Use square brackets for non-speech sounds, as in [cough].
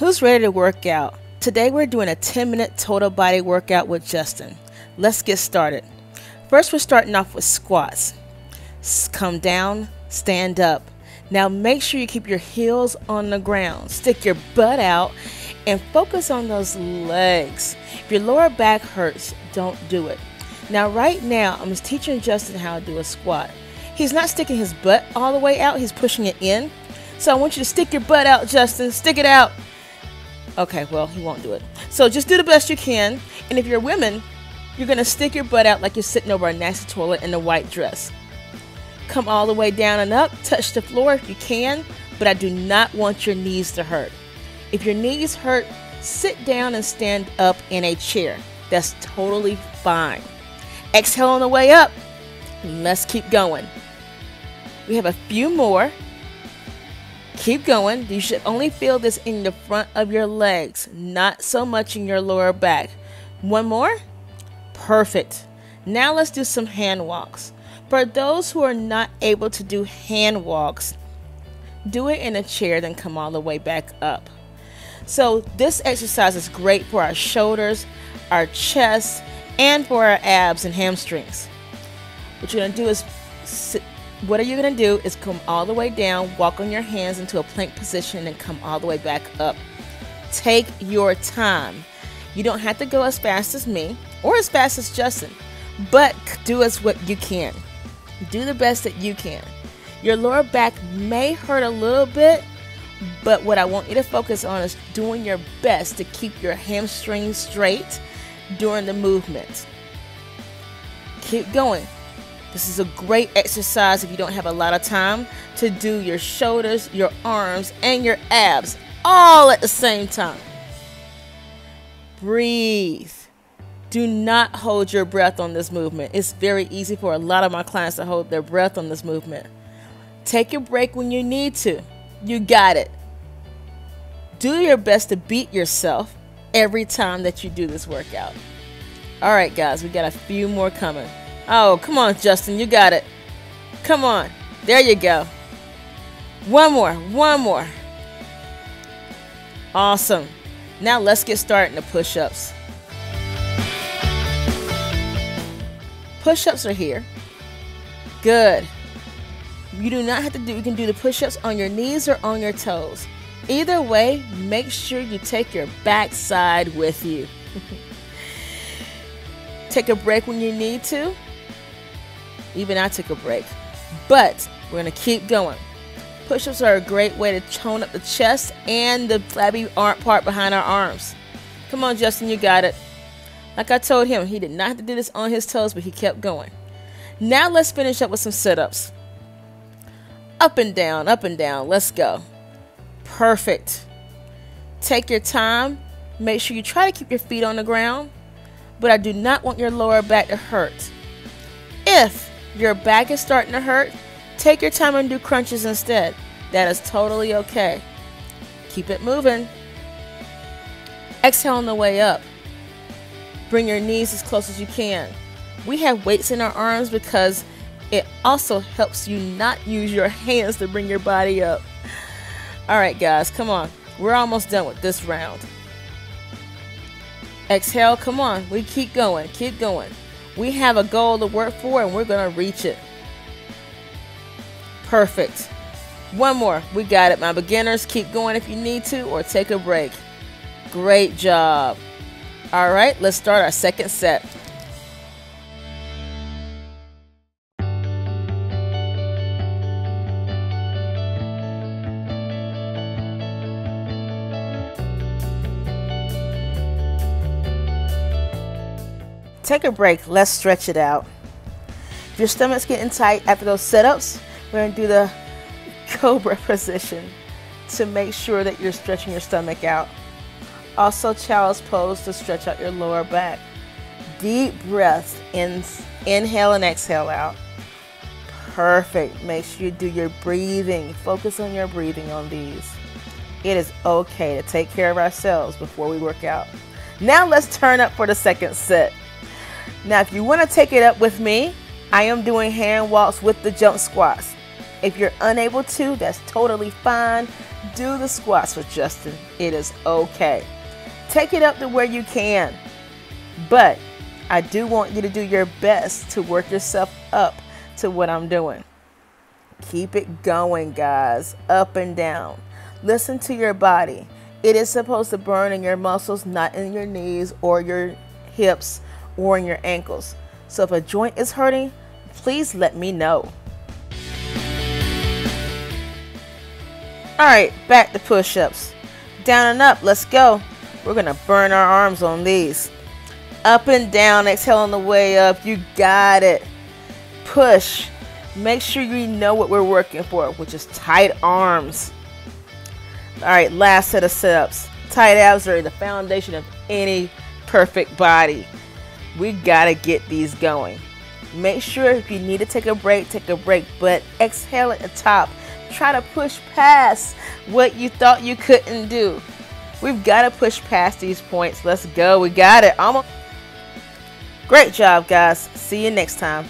Who's ready to work out? Today we're doing a 10 minute total body workout with Justin. Let's get started. First, we're starting off with squats. Come down, stand up. Now make sure you keep your heels on the ground. Stick your butt out and focus on those legs. If your lower back hurts, don't do it. Now, right now, I'm teaching Justin how to do a squat. He's not sticking his butt all the way out, he's pushing it in. So I want you to stick your butt out, Justin. Stick it out. Okay, well, he won't do it. So just do the best you can. And if you're women, you're going to stick your butt out like you're sitting over a nasty toilet in a white dress. Come all the way down and up. Touch the floor if you can, but I do not want your knees to hurt. If your knees hurt, sit down and stand up in a chair. That's totally fine. Exhale on the way up. Let's keep going. We have a few more. Keep going. You should only feel this in the front of your legs, not so much in your lower back. One more. Perfect. Now let's do some hand walks. For those who are not able to do hand walks, do it in a chair, then come all the way back up. So, this exercise is great for our shoulders, our chest, and for our abs and hamstrings. What you're to do is sit, what are you to do is come all the way down, walk on your hands into a plank position, and come all the way back up. Take your time. You don't have to go as fast as me or as fast as Justin, but do as what you can. Do the best that you can. Your lower back may hurt a little bit, but what I want you to focus on is doing your best to keep your hamstrings straight during the movement. Keep going. This is a great exercise if you don't have a lot of time to do your shoulders, your arms, and your abs all at the same time. Breathe. Do not hold your breath on this movement. It's very easy for a lot of my clients to hold their breath on this movement. Take a break when you need to. You got it. Do your best to beat yourself every time that you do this workout. All right, guys, we got a few more coming. Oh, come on, Justin. You got it. Come on. There you go. One more. One more. Awesome. Now let's get started in the push ups. Push ups are here. Good. You do not have to do, you can do the push ups on your knees or on your toes. Either way, make sure you take your backside with you. [laughs] take a break when you need to even I took a break. But we're going to keep going. Push ups are a great way to tone up the chest and the flabby arm part behind our arms. Come on, Justin, you got it. Like I told him, he did not have to do this on his toes, but he kept going. Now let's finish up with some sit ups. Up and down, up and down. Let's go. Perfect. Take your time. Make sure you try to keep your feet on the ground, but I do not want your lower back to hurt. If your back is starting to hurt, take your time and do crunches instead. That is totally okay. Keep it moving. Exhale on the way up. Bring your knees as close as you can. We have weights in our arms because it also helps you not use your hands to bring your body up. All right, guys, come on. We're almost done with this round. Exhale, come on. We keep going, keep going. We have a goal to work for and we're going to reach it. Perfect. One more. We got it. My beginners, keep going if you need to or take a break. Great job. All right, let's start our second set. Take a break. Let's stretch it out. If your stomach's getting tight after those sit-ups, we're to do the [laughs] cobra position to make sure that you're stretching your stomach out. Also child's pose to stretch out your lower back. Deep breaths, in, inhale and exhale out. Perfect. Make sure you do your breathing. Focus on your breathing on these. It is okay to take care of ourselves before we work out. Now let's turn up for the second set. Now, if you want to take it up with me, I am doing hand walks with the jump squats. If you're unable to, that's totally fine. do the squats with Justin. It is okay. Take it up to where you can. But I do want you to do your best to work yourself up to what I'm doing. Keep it going, guys, up and down. Listen to your body. It is supposed to burn in your muscles, not in your knees or your hips or in your ankles. So if a joint is hurting, please let me know. All right, back to push-ups. Down and up, let's go. We're gonna burn our arms on these. Up and down, exhale on the way up. You got it. Push. Make sure you know what we're working for, which is tight arms. All right, last set of sit-ups. Tight abs are the foundation of any perfect body. We gotta get these going. Make sure if you need to take a break, take a break, but exhale at the top. Try to push past what you thought you couldn't do. We've got to push past these points. Let's go. We got it. Almost. Great job, guys. See you next time.